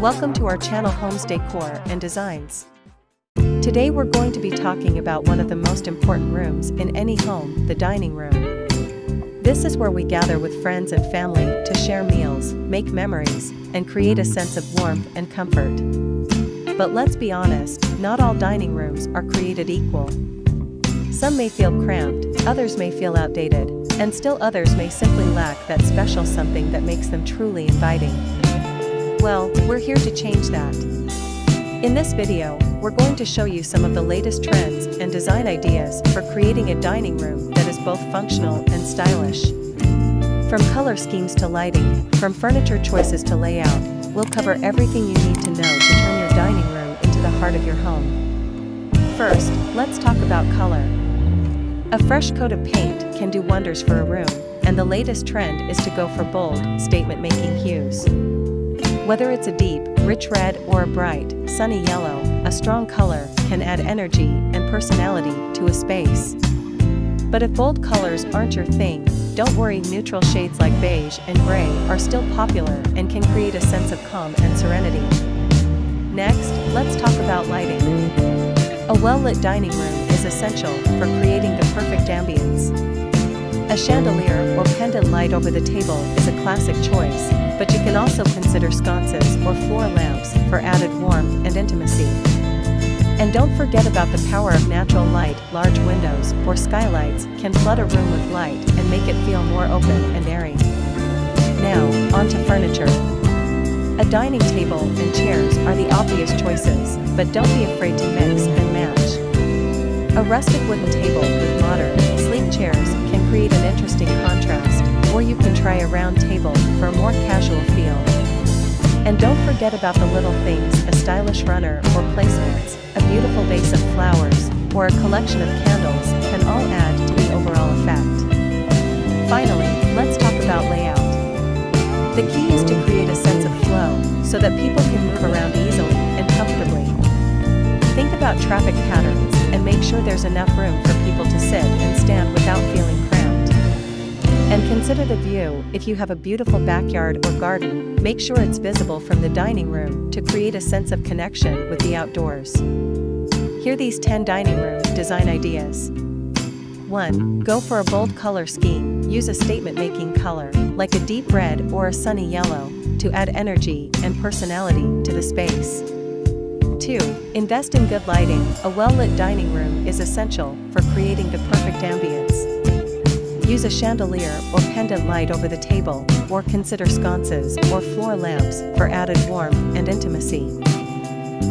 Welcome to our channel Homes Decor and Designs. Today we're going to be talking about one of the most important rooms in any home, the dining room. This is where we gather with friends and family to share meals, make memories, and create a sense of warmth and comfort. But let's be honest, not all dining rooms are created equal. Some may feel cramped, others may feel outdated, and still others may simply lack that special something that makes them truly inviting. Well, we're here to change that. In this video, we're going to show you some of the latest trends and design ideas for creating a dining room that is both functional and stylish. From color schemes to lighting, from furniture choices to layout, we'll cover everything you need to know to turn your dining room into the heart of your home. First, let's talk about color. A fresh coat of paint can do wonders for a room, and the latest trend is to go for bold, statement-making hues. Whether it's a deep, rich red or a bright, sunny yellow, a strong color can add energy and personality to a space. But if bold colors aren't your thing, don't worry neutral shades like beige and gray are still popular and can create a sense of calm and serenity. Next, let's talk about lighting. A well-lit dining room is essential for creating the perfect ambience. A chandelier or pendant light over the table is a classic choice, but you can also consider sconces or floor lamps for added warmth and intimacy. And don't forget about the power of natural light, large windows or skylights can flood a room with light and make it feel more open and airy. Now, on to furniture. A dining table and chairs are the obvious choices, but don't be afraid to mix and match. A rustic wooden table with modern, chairs can create an interesting contrast, or you can try a round table for a more casual feel. And don't forget about the little things, a stylish runner or placemats, a beautiful vase of flowers, or a collection of candles can all add to the overall effect. Finally, let's talk about layout. The key is to create a sense of flow, so that people can move around easily and comfortably. Think about traffic patterns, and make sure there's enough room for people to sit consider the view, if you have a beautiful backyard or garden, make sure it's visible from the dining room to create a sense of connection with the outdoors. Here these 10 dining room design ideas. 1. Go for a bold color scheme, use a statement-making color, like a deep red or a sunny yellow, to add energy and personality to the space. 2. Invest in good lighting, a well-lit dining room is essential for creating the perfect ambience. Use a chandelier or pendant light over the table, or consider sconces or floor lamps for added warmth and intimacy.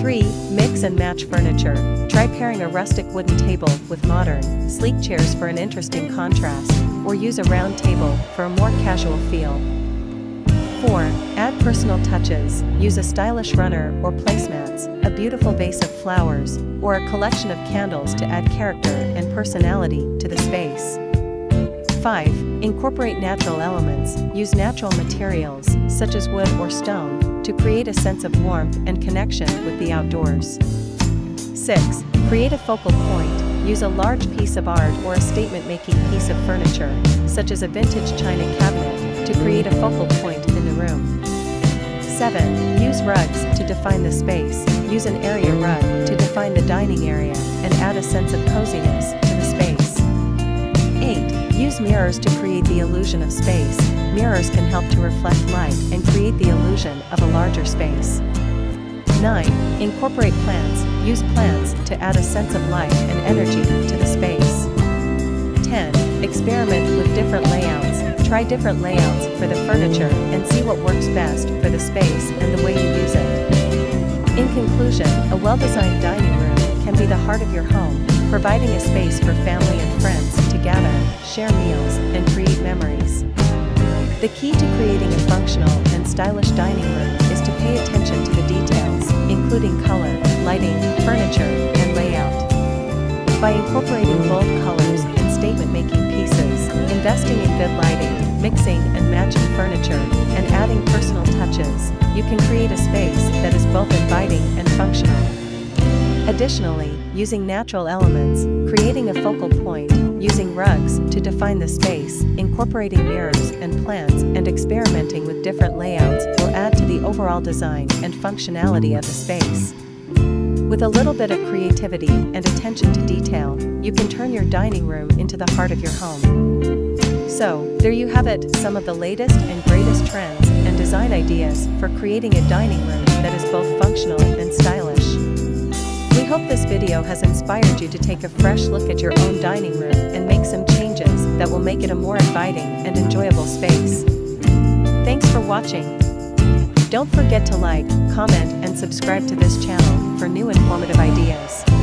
3. Mix and match furniture. Try pairing a rustic wooden table with modern, sleek chairs for an interesting contrast, or use a round table for a more casual feel. 4. Add personal touches. Use a stylish runner or placemats, a beautiful vase of flowers, or a collection of candles to add character and personality to the space. 5. Incorporate natural elements. Use natural materials, such as wood or stone, to create a sense of warmth and connection with the outdoors. 6. Create a focal point. Use a large piece of art or a statement-making piece of furniture, such as a vintage china cabinet, to create a focal point in the room. 7. Use rugs to define the space. Use an area rug to define the dining area and add a sense of coziness Use mirrors to create the illusion of space. Mirrors can help to reflect light and create the illusion of a larger space. 9. Incorporate plants. Use plants to add a sense of life and energy to the space. 10. Experiment with different layouts. Try different layouts for the furniture and see what works best for the space and the way you use it. In conclusion, a well-designed dining room can be the heart of your home, providing a space for family and friends to gather, share meals, and create memories. The key to creating a functional and stylish dining room is to pay attention to the details, including color, lighting, furniture, and layout. By incorporating bold colors and statement-making pieces, investing in good lighting, mixing and matching furniture, and adding personal touches, you can create a space that is both inviting and functional. Additionally, using natural elements, creating a focal point, using rugs to define the space, incorporating mirrors and plants, and experimenting with different layouts will add to the overall design and functionality of the space. With a little bit of creativity and attention to detail, you can turn your dining room into the heart of your home. So, there you have it, some of the latest and greatest trends and design ideas for creating a dining room that is both functional and stylish. Hope this video has inspired you to take a fresh look at your own dining room and make some changes that will make it a more inviting and enjoyable space. Thanks for watching. Don't forget to like, comment, and subscribe to this channel for new informative ideas.